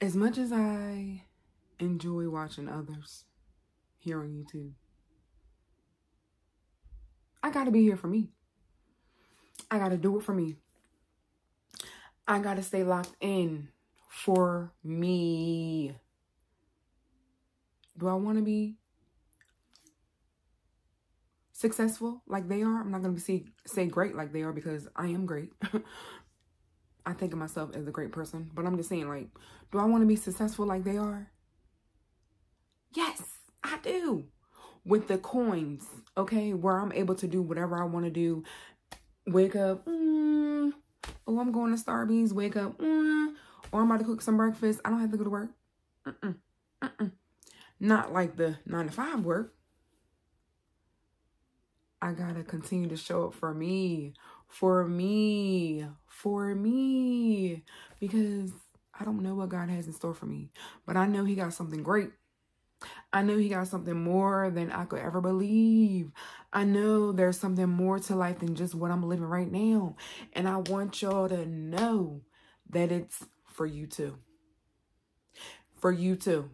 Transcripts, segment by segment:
as much as I enjoy watching others here on YouTube, I gotta be here for me. I gotta do it for me. I gotta stay locked in for me. Do I wanna be successful like they are? I'm not gonna say, say great like they are because I am great. I think of myself as a great person, but I'm just saying, like, do I want to be successful like they are? Yes, I do. With the coins, okay, where I'm able to do whatever I want to do. Wake up, mm, oh, I'm going to Starbucks. Wake up, mm, or I'm about to cook some breakfast. I don't have to go to work. Mm-mm, mm-mm. Not like the nine to five work. I gotta continue to show up for me, for me, for me, because I don't know what God has in store for me, but I know He got something great. I know He got something more than I could ever believe. I know there's something more to life than just what I'm living right now. And I want y'all to know that it's for you too. For you too.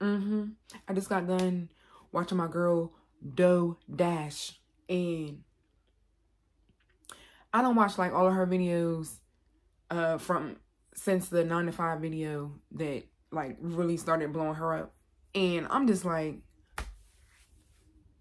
Mm-hmm. I just got done watching my girl Doe Dash and I don't watch like all of her videos uh from since the 9 to 5 video that like really started blowing her up. And I'm just like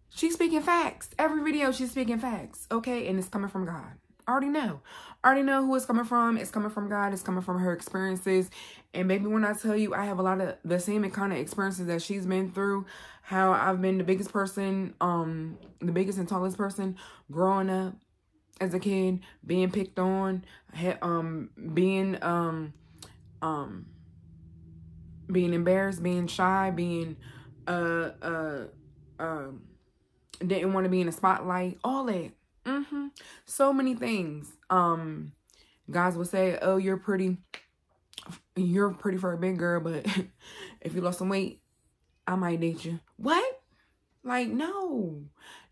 she's speaking facts. Every video she's speaking facts, okay? And it's coming from God. I already know. I already know who it's coming from. It's coming from God. It's coming from her experiences. And maybe when I tell you I have a lot of the same kind of experiences that she's been through, how I've been the biggest person, um, the biggest and tallest person growing up as a kid, being picked on, um, being, um, um, being embarrassed, being shy, being, uh, uh, um, didn't want to be in the spotlight, all that Mm-hmm. So many things. Um, guys will say, "Oh, you're pretty. You're pretty for a big girl, but if you lost some weight, I might date you." What? Like, no,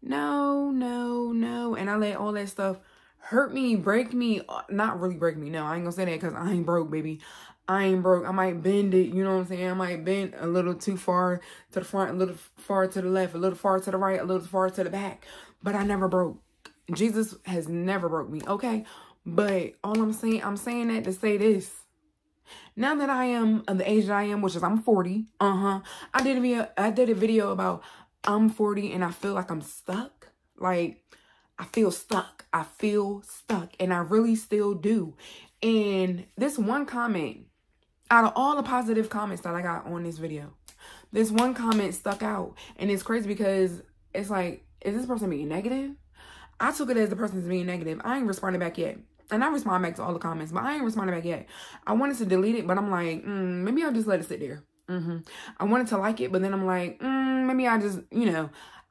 no, no, no. And I let all that stuff hurt me, break me. Uh, not really break me. No, I ain't gonna say that because I ain't broke, baby. I ain't broke. I might bend it, you know what I'm saying? I might bend a little too far to the front, a little far to the left, a little far to the right, a little far to the back. But I never broke. Jesus has never broke me, okay? But all I'm saying, I'm saying that to say this. Now that I am of the age that I am, which is I'm 40, uh-huh. I did a video, I did a video about I'm 40 and I feel like I'm stuck. Like I feel stuck. I feel stuck and I really still do. And this one comment, out of all the positive comments that I got on this video, this one comment stuck out. And it's crazy because it's like, is this person being negative? I took it as the person's being negative. I ain't responding back yet. And I respond back to all the comments, but I ain't responding back yet. I wanted to delete it, but I'm like, mm, maybe I'll just let it sit there. Mm-hmm. I wanted to like it, but then I'm like, mm, maybe I just, you know,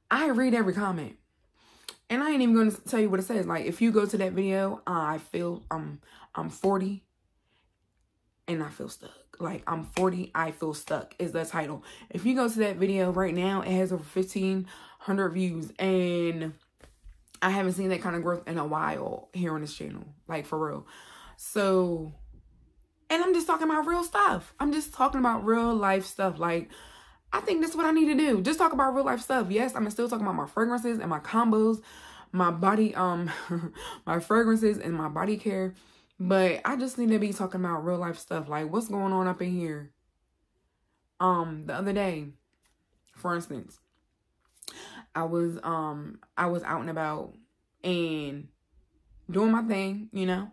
I read every comment. And I ain't even going to tell you what it says. Like, if you go to that video, I feel um, I'm 40 and I feel stuck. Like, I'm 40, I feel stuck is the title. If you go to that video right now, it has over 1,500 views. And I haven't seen that kind of growth in a while here on this channel, like for real. So, and I'm just talking about real stuff. I'm just talking about real life stuff. Like, I think that's what I need to do. Just talk about real life stuff. Yes, I'm still talking about my fragrances and my combos, my body, um, my fragrances and my body care. But I just need to be talking about real life stuff. Like, what's going on up in here? Um, the other day, for instance, I was um I was out and about and doing my thing, you know.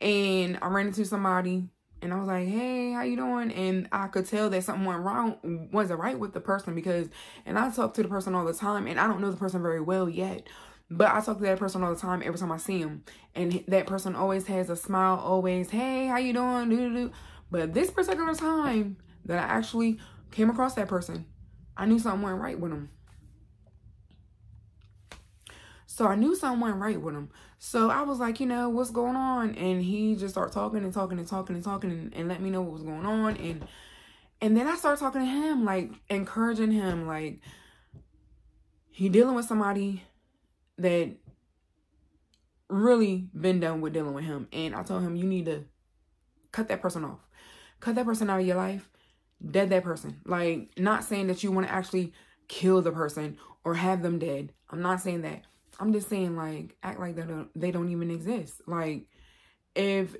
And I ran into somebody and I was like, "Hey, how you doing?" And I could tell that something went wrong, wasn't right with the person because, and I talk to the person all the time, and I don't know the person very well yet, but I talk to that person all the time every time I see him, and that person always has a smile, always, "Hey, how you doing?" Do do. But this particular time that I actually came across that person, I knew something went right with him. So I knew something went right with him. So I was like, you know, what's going on? And he just started talking and talking and talking and talking and, and let me know what was going on. And and then I started talking to him, like encouraging him, like he dealing with somebody that really been done with dealing with him. And I told him, you need to cut that person off. cut that person out of your life, dead that person. Like, not saying that you want to actually kill the person or have them dead. I'm not saying that. I'm just saying, like, act like they don't, they don't even exist. Like, if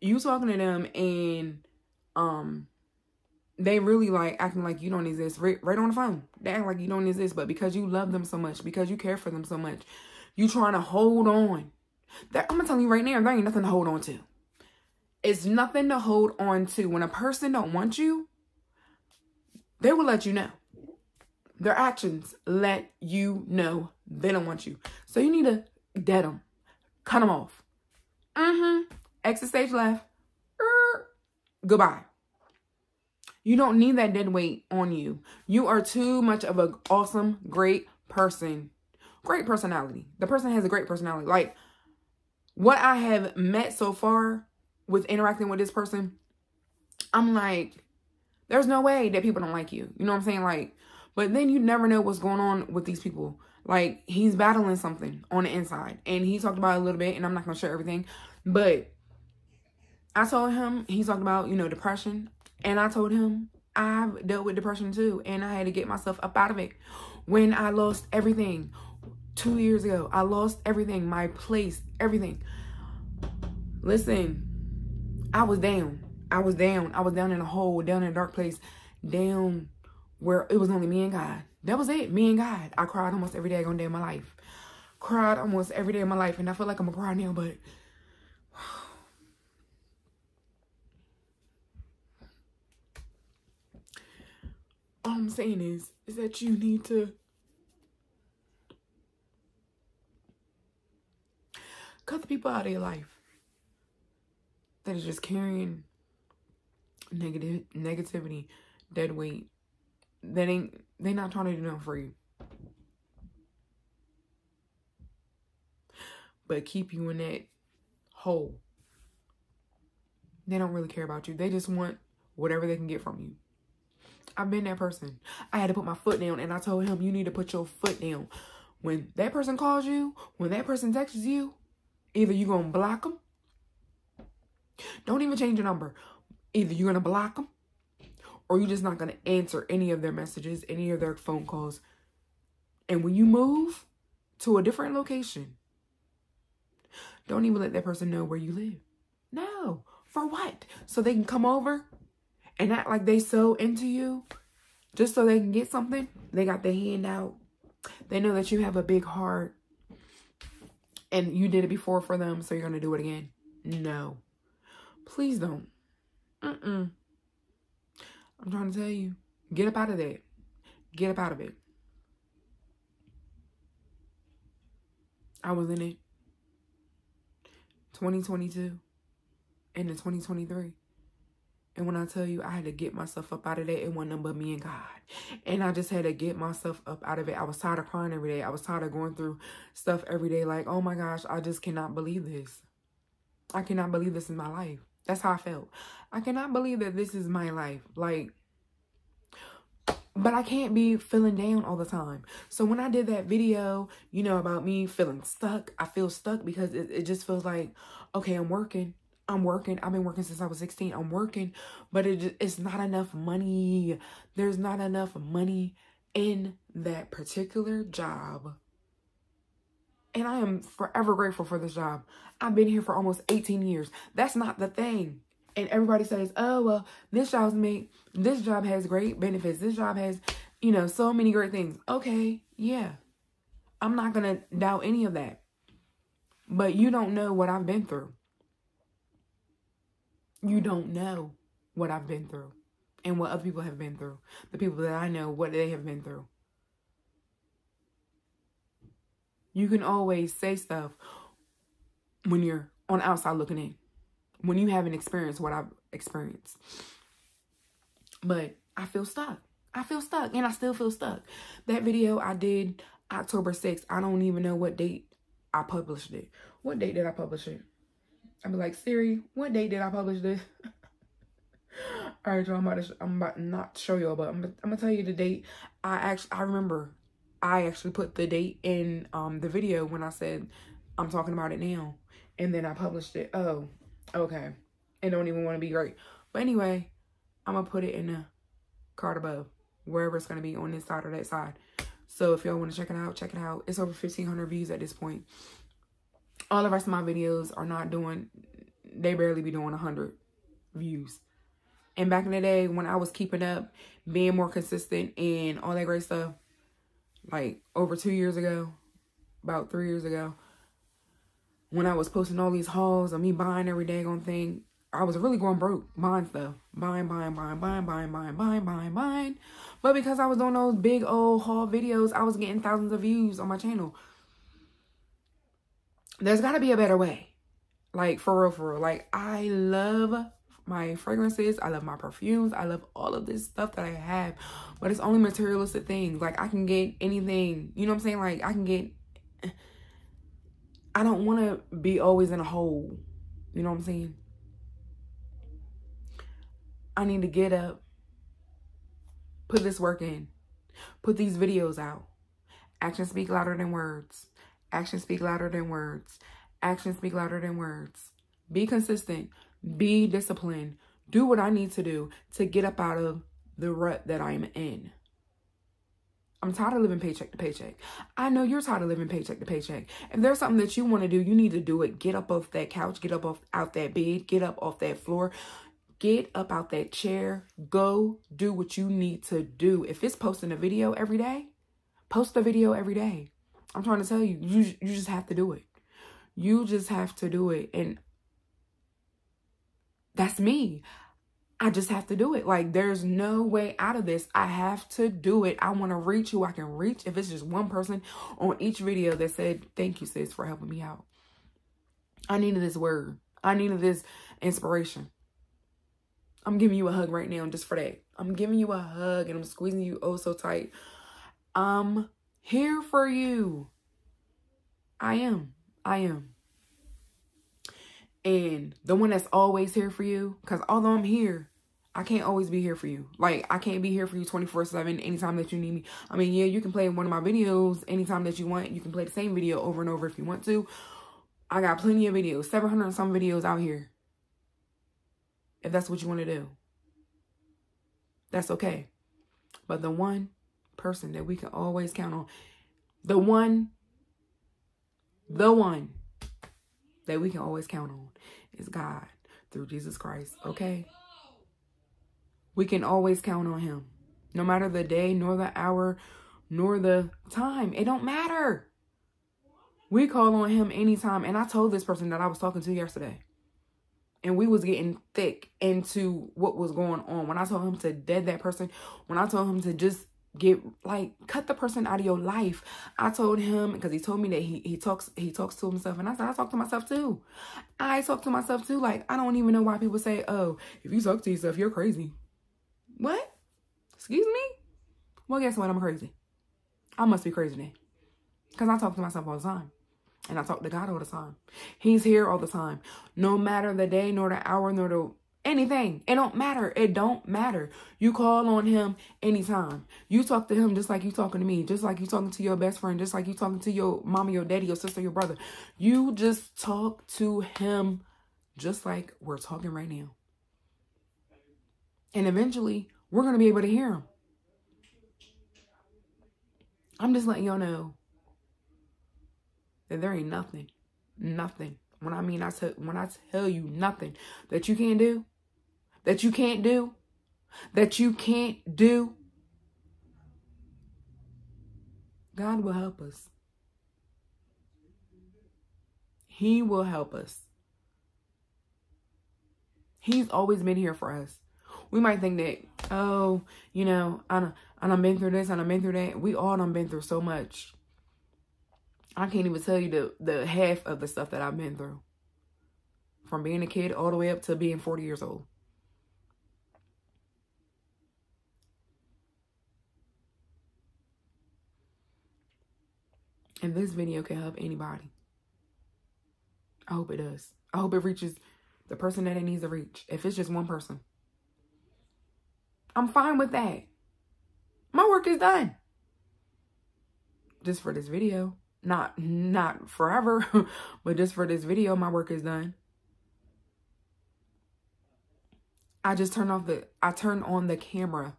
you talking to them and um they really like acting like you don't exist right, right on the phone. They act like you don't exist, but because you love them so much, because you care for them so much, you trying to hold on. That I'm gonna tell you right now, there ain't nothing to hold on to. It's nothing to hold on to. When a person don't want you, they will let you know. Their actions let you know they don't want you. So you need to dead them. Cut them off. Mm-hmm. Exit stage left. Er, goodbye. You don't need that dead weight on you. You are too much of an awesome, great person. Great personality. The person has a great personality. Like, what I have met so far with interacting with this person, I'm like, there's no way that people don't like you. You know what I'm saying? Like, but then you never know what's going on with these people. Like, he's battling something on the inside. And he talked about a little bit, and I'm not to share everything. But I told him, he talked about, you know, depression. And I told him I've dealt with depression too, and I had to get myself up out of it. When I lost everything two years ago, I lost everything, my place, everything. Listen, I was down. I was down. I was down in a hole, down in a dark place, down where it was only me and God. That was it, me and God. I cried almost every day on day of my life. Cried almost every day of my life, and I feel like I'm a cry now, but all I'm saying is, is that you need to cut the people out of your life that is just carrying negative negativity, dead weight. That ain't they not trying to do nothing for you. But keep you in that hole. They don't really care about you. They just want whatever they can get from you. I've been that person. I had to put my foot down and I told him, you need to put your foot down. When that person calls you, when that person texts you, either you're going to block them. Don't even change your number. Either you're going to block them or you're just not going to answer any of their messages, any of their phone calls. And when you move to a different location, don't even let that person know where you live. No. For what? So they can come over and act like they so into you just so they can get something. They got their hand out. They know that you have a big heart and you did it before for them, so you're going to do it again. No. Please don't. Mm-mm. I'm trying to tell you, get up out of that. Get up out of it. I was in it 2022 and in 2023. And when I tell you I had to get myself up out of that, it wasn't but me and God. And I just had to get myself up out of it. I was tired of crying every day. I was tired of going through stuff every day. Like, oh my gosh, I just cannot believe this. I cannot believe this is my life. That's how I felt. I cannot believe that this is my life. Like, but I can't be feeling down all the time. So when I did that video, you know, about me feeling stuck, I feel stuck because it, it just feels like, okay, I'm working. I'm working. I've been working since I was 16. I'm working, but it, it's not enough money. There's not enough money in that particular job. And I am forever grateful for this job. I've been here for almost 18 years. That's not the thing. And everybody says, oh, well, this job's made, this job has great benefits. This job has, you know, so many great things. Okay, yeah. I'm not going to doubt any of that. But you don't know what I've been through. You don't know what I've been through and what other people have been through. The people that I know, what they have been through. You can always say stuff when you're on outside looking in. When you haven't experienced what I've experienced. But I feel stuck. I feel stuck and I still feel stuck. That video I did October 6th. I don't even know what date I published it. What date did I publish it? I'd be like, Siri, what date did I publish this? All right, y'all, I'm about to, I'm about to not show y'all, but I'm, I'm gonna tell you the date. I actually, I remember I actually put the date in um the video when I said I'm talking about it now. And then I published it. Oh, okay. And don't even want to be great. But anyway, I'm going to put it in the card above, wherever it's going to be on this side or that side. So if y'all want to check it out, check it out. It's over 1,500 views at this point. All the rest of my videos are not doing, they barely be doing 100 views. And back in the day when I was keeping up, being more consistent and all that great stuff, like over two years ago, about three years ago, when I was posting all these hauls of me buying every day on thing, I was really going broke buying stuff. Buying, buying, buying, buying, buying, buying, buying, buying, buying. But because I was doing those big old haul videos, I was getting thousands of views on my channel. There's got to be a better way. Like, for real, for real. Like, I love my fragrances. I love my perfumes. I love all of this stuff that I have. But it's only materialistic things. Like, I can get anything. You know what I'm saying? Like, I can get... I don't want to be always in a hole. You know what I'm saying? I need to get up, put this work in, put these videos out. Actions speak louder than words. Actions speak louder than words. Actions speak louder than words. Be consistent. Be disciplined. Do what I need to do to get up out of the rut that I'm in. I'm tired of living paycheck to paycheck. I know you're tired of living paycheck to paycheck. If there's something that you want to do, you need to do it. Get up off that couch, get up off out that bed, get up off that floor. Get up out that chair. Go do what you need to do. If it's posting a video every day, post a video every day. I'm trying to tell you, you, you just have to do it. You just have to do it. And that's me. I just have to do it. Like, there's no way out of this. I have to do it. I want to reach who I can reach. If it's just one person on each video that said, thank you, sis, for helping me out. I needed this word. I needed this inspiration. I'm giving you a hug right now just for that. I'm giving you a hug and I'm squeezing you oh so tight. I'm here for you. I am. I am. And the one that's always here for you, because although I'm here, I can't always be here for you. Like, I can't be here for you 24-7 anytime that you need me. I mean, yeah, you can play one of my videos anytime that you want. You can play the same video over and over if you want to. I got plenty of videos, 700 some videos out here if that's what you want to do. That's okay. But the one person that we can always count on, the one, the one that we can always count on is God through Jesus Christ, okay? We can always count on him. No matter the day, nor the hour, nor the time. It don't matter. We call on him anytime. And I told this person that I was talking to yesterday and we was getting thick into what was going on. When I told him to dead that person, when I told him to just get like cut the person out of your life, I told him because he told me that he he talks he talks to himself, and I said I talk to myself too. I talk to myself too. Like I don't even know why people say, "Oh, if you talk to yourself, you're crazy." What? Excuse me? Well, guess what? I'm crazy. I must be crazy then, because I talk to myself all the time. And I talk to God all the time. He's here all the time. No matter the day, nor the hour, nor the anything. It don't matter. It don't matter. You call on him anytime. You talk to him just like you talking to me. Just like you talking to your best friend. Just like you talking to your mama, your daddy, your sister, your brother. You just talk to him just like we're talking right now. And eventually, we're going to be able to hear him. I'm just letting y'all know that there ain't nothing, nothing. When I mean I tell when I tell you nothing that you can't do, that you can't do, that you can't do, God will help us. He will help us. He's always been here for us. We might think that, oh, you know, I done, I been through this, I done been through that. We all done been through so much. I can't even tell you the, the half of the stuff that I've been through. From being a kid all the way up to being 40 years old. And this video can help anybody. I hope it does. I hope it reaches the person that it needs to reach. If it's just one person. I'm fine with that. My work is done. Just for this video not not forever but just for this video my work is done I just turned off the, I turned on the camera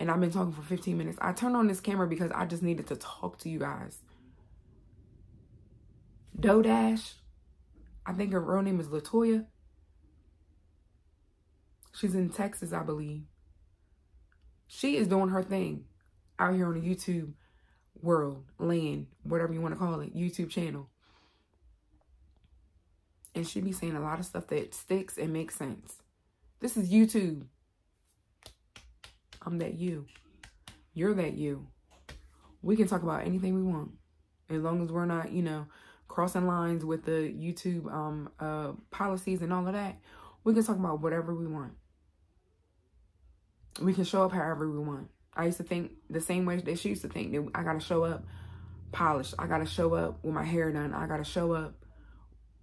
and I've been talking for 15 minutes. I turned on this camera because I just needed to talk to you guys. Dodash, I think her real name is Latoya. She's in Texas, I believe. She is doing her thing out here on the YouTube world, land, whatever you want to call it, YouTube channel. And she be saying a lot of stuff that sticks and makes sense. This is YouTube. I'm that you. You're that you. We can talk about anything we want. As long as we're not, you know, crossing lines with the YouTube um uh policies and all of that. We can talk about whatever we want. We can show up however we want. I used to think the same way that she used to think that I gotta show up polished. I gotta show up with my hair done. I gotta show up.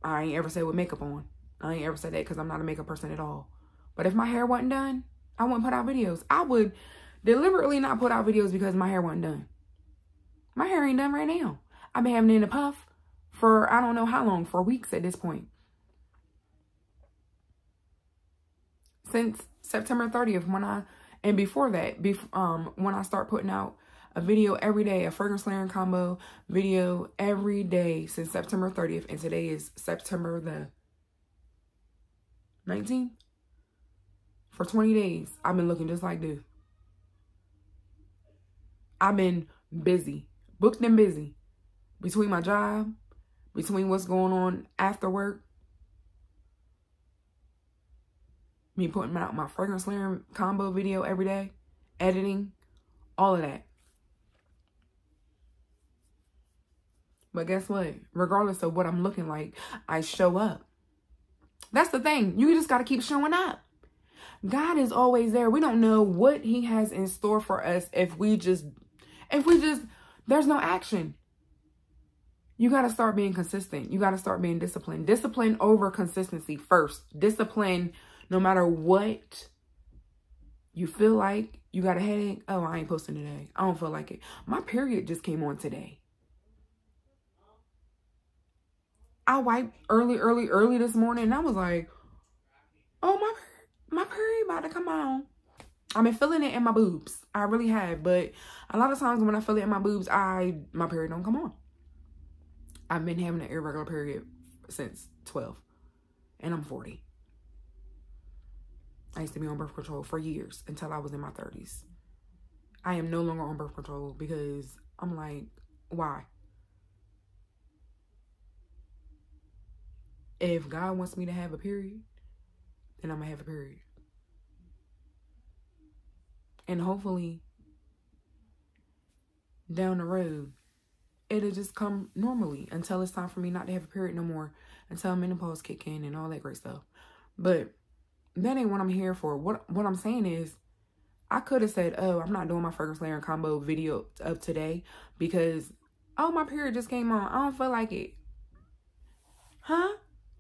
I ain't ever said with makeup on. I ain't ever said that because I'm not a makeup person at all. But if my hair wasn't done, I wouldn't put out videos. I would deliberately not put out videos because my hair wasn't done. My hair ain't done right now. I've been having it in a puff for I don't know how long, for weeks at this point. Since September 30th when I and before that, bef um, when I start putting out a video every day, a fragrance layering combo video every day since September 30th. And today is September the 19th. For 20 days, I've been looking just like this. I've been busy, booked and busy. Between my job, between what's going on after work, me putting out my fragrance layering combo video every day, editing, all of that. But guess what? Regardless of what I'm looking like, I show up. That's the thing. You just got to keep showing up. God is always there. We don't know what he has in store for us if we just, if we just, there's no action. You got to start being consistent. You got to start being disciplined. Discipline over consistency first. Discipline no matter what you feel like you got a headache. Oh, I ain't posting today. I don't feel like it. My period just came on today. I wiped early, early, early this morning. And I was like, oh, my, my period about to come on. I've been feeling it in my boobs. I really have. But a lot of times when I feel it in my boobs, I my period don't come on. I've been having an irregular period since 12. And I'm 40. I used to be on birth control for years until I was in my 30s. I am no longer on birth control because I'm like, why? If God wants me to have a period, then I'm going to have a period. And hopefully, down the road, it'll just come normally until it's time for me not to have a period no more, until menopause kick in and all that great stuff. But that ain't what I'm here for. What what I'm saying is I could have said, oh, I'm not doing my fragrance layering combo video of today because, oh, my period just came on. I don't feel like it. Huh?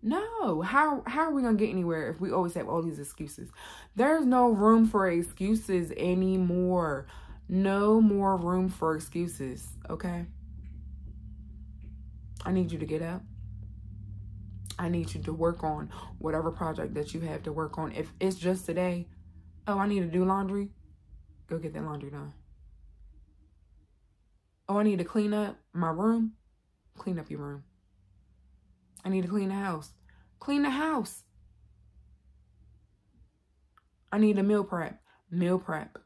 No. How, how are we to get anywhere if we always have all these excuses? There's no room for excuses anymore. No more room for excuses, okay? I need you to get up. I need you to work on whatever project that you have to work on. If it's just today, oh, I need to do laundry, go get that laundry done. Oh, I need to clean up my room, clean up your room. I need to clean the house, clean the house. I need a meal prep, meal prep.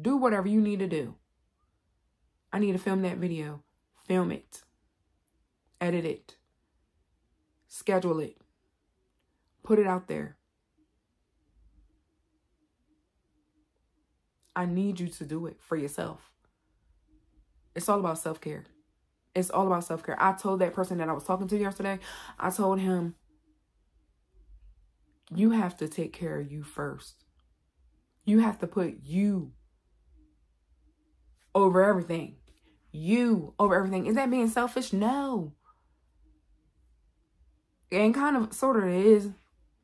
Do whatever you need to do. I need to film that video, film it, edit it Schedule it. Put it out there. I need you to do it for yourself. It's all about self care. It's all about self care. I told that person that I was talking to yesterday, I told him, you have to take care of you first. You have to put you over everything. You over everything. Is that being selfish? No and kind of sort of is. I'm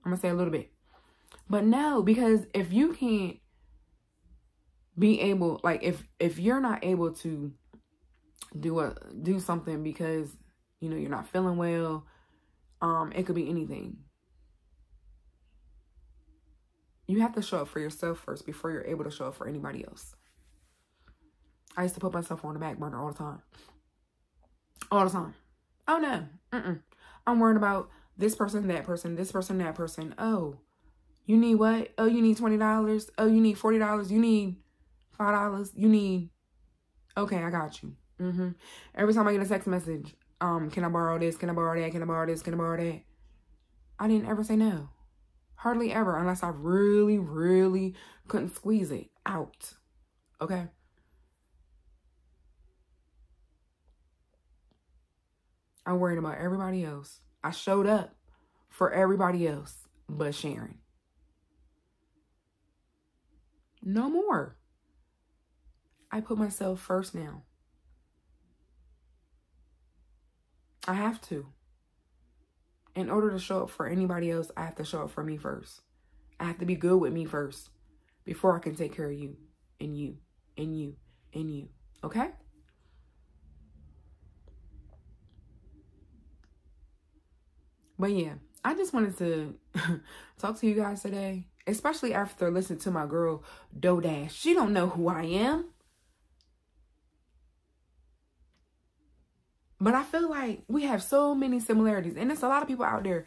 gonna say a little bit. But no, because if you can't be able like if if you're not able to do a do something because you know you're not feeling well, um, it could be anything. you have to show up for yourself first before you're able to show up for anybody else. I used to put myself on the back burner all the time. All the time. Oh no. Mm-mm. I'm worried about this person, that person, this person, that person. Oh, you need what? Oh, you need $20. Oh, you need $40. You need $5. You need, okay, I got you. Mm-hmm. Every time I get a text message, um, can I borrow this? Can I borrow that? Can I borrow this? Can I borrow that? I didn't ever say no. Hardly ever, unless I really, really couldn't squeeze it out. Okay? I'm worried about everybody else. I showed up for everybody else but Sharon. No more. I put myself first now. I have to. In order to show up for anybody else, I have to show up for me first. I have to be good with me first before I can take care of you and you and you and you. Okay? But yeah, I just wanted to talk to you guys today, especially after listening to my girl Dodash. She don't know who I am. But I feel like we have so many similarities. And there's a lot of people out there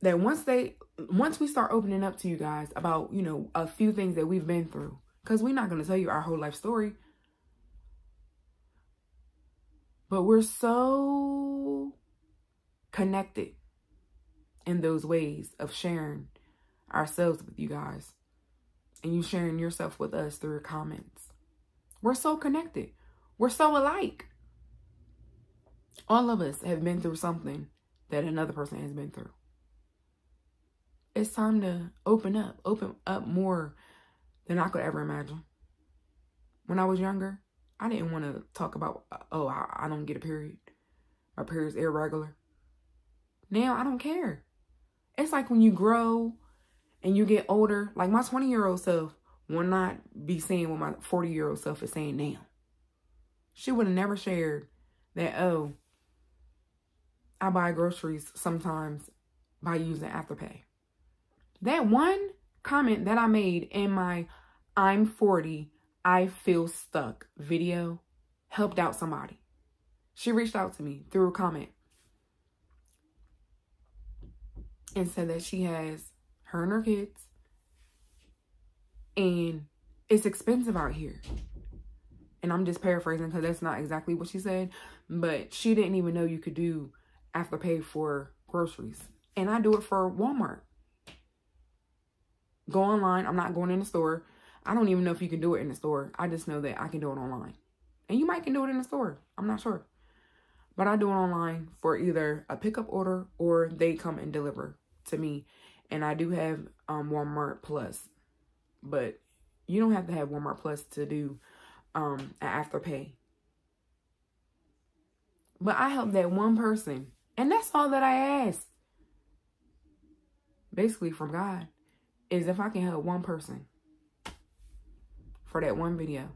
that once they once we start opening up to you guys about, you know, a few things that we've been through, because we're not gonna tell you our whole life story. But we're so connected in those ways of sharing ourselves with you guys and you sharing yourself with us through your comments. We're so connected. We're so alike. All of us have been through something that another person has been through. It's time to open up, open up more than I could ever imagine. When I was younger, I didn't want to talk about, oh, I, I don't get a period. My period's irregular. Now I don't care. It's like when you grow and you get older, like my 20 year old self will not be saying what my 40 year old self is saying now. She would have never shared that, oh, I buy groceries sometimes by using Afterpay. That one comment that I made in my I'm 40, I feel stuck video helped out somebody. She reached out to me through a comment and said that she has her and her kids and it's expensive out here. And I'm just paraphrasing because that's not exactly what she said, but she didn't even know you could do Afterpay for groceries. And I do it for Walmart. Go online. I'm not going in the store. I don't even know if you can do it in the store. I just know that I can do it online. And you might can do it in the store. I'm not sure. But I do it online for either a pickup order or they come and deliver to me. And I do have um, Walmart Plus. But you don't have to have Walmart Plus to do um, an Afterpay. But I help that one person. And that's all that I ask. Basically from God. Is if I can help one person. For that one video.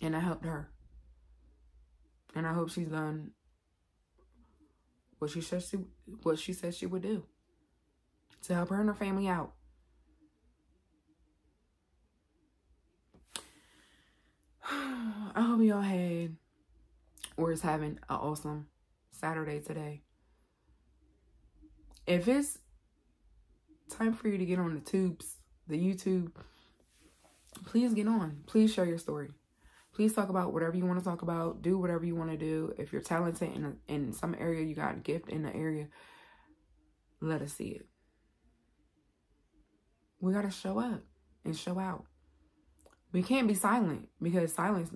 And I helped her. And I hope she's done what she said she what she said she would do to help her and her family out. I hope y'all had or is having an awesome Saturday today. If it's time for you to get on the tubes, the YouTube, please get on. Please share your story. Please talk about whatever you want to talk about. Do whatever you want to do. If you're talented in, in some area, you got a gift in the area, let us see it. We got to show up and show out. We can't be silent because silence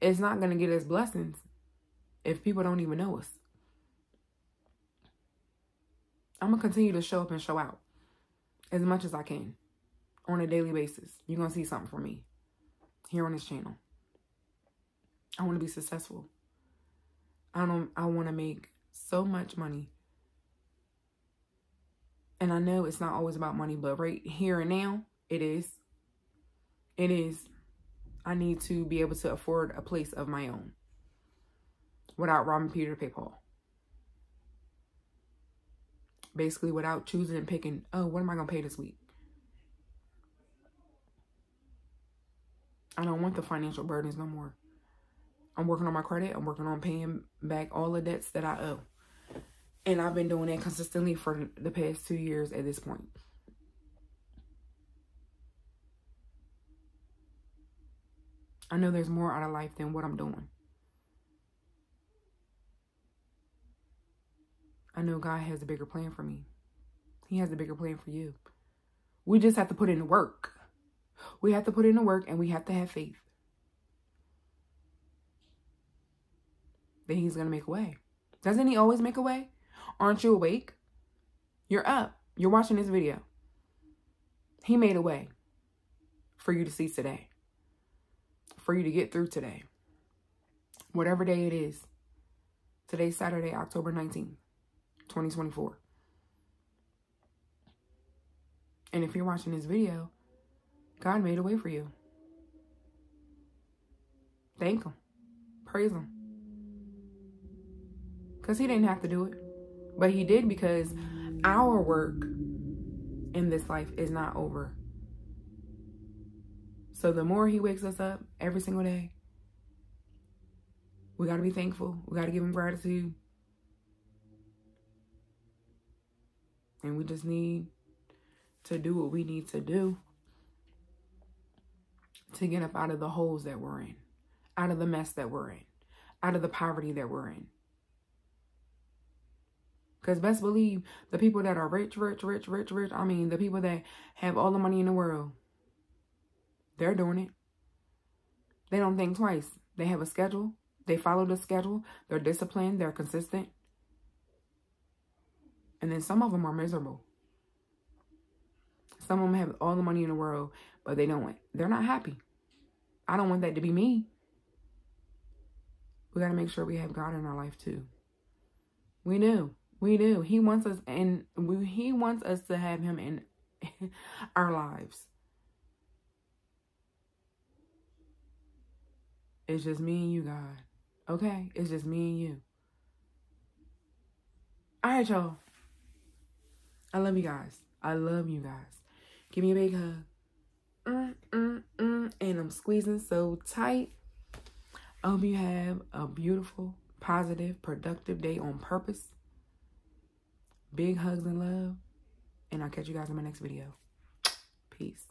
is not going to get us blessings if people don't even know us. I'm going to continue to show up and show out as much as I can on a daily basis. You're going to see something from me here on this channel. I want to be successful. I don't I want to make so much money. And I know it's not always about money, but right here and now, it is. It is. I need to be able to afford a place of my own without robbing Peter to pay Paul. Basically, without choosing and picking, oh, what am I going to pay this week? I don't want the financial burdens no more. I'm working on my credit. I'm working on paying back all the debts that I owe. And I've been doing that consistently for the past two years at this point. I know there's more out of life than what I'm doing. I know God has a bigger plan for me. He has a bigger plan for you. We just have to put in the work. We have to put in the work and we have to have faith. That he's going to make a way. Doesn't he always make a way? Aren't you awake? You're up. You're watching this video. He made a way for you to see today for you to get through today. Whatever day it is. Today's Saturday, October 19th, 2024. And if you're watching this video, God made a way for you. Thank Him. Praise Him. Because He didn't have to do it. But He did because our work in this life is not over. So the more he wakes us up every single day, we got to be thankful. We got to give him gratitude. And we just need to do what we need to do to get up out of the holes that we're in, out of the mess that we're in, out of the poverty that we're in. Because best believe the people that are rich, rich, rich, rich, rich, I mean, the people that have all the money in the world, they're doing it. They don't think twice. They have a schedule. They follow the schedule. They're disciplined. They're consistent. And then some of them are miserable. Some of them have all the money in the world, but they don't. They're not happy. I don't want that to be me. We got to make sure we have God in our life too. We do. We do. He wants us and we, he wants us to have him in our lives. It's just me and you, God. Okay? It's just me and you. All right, y'all. I love you guys. I love you guys. Give me a big hug. Mm, mm, mm. And I'm squeezing so tight. I hope you have a beautiful, positive, productive day on purpose. Big hugs and love. And I'll catch you guys in my next video. Peace.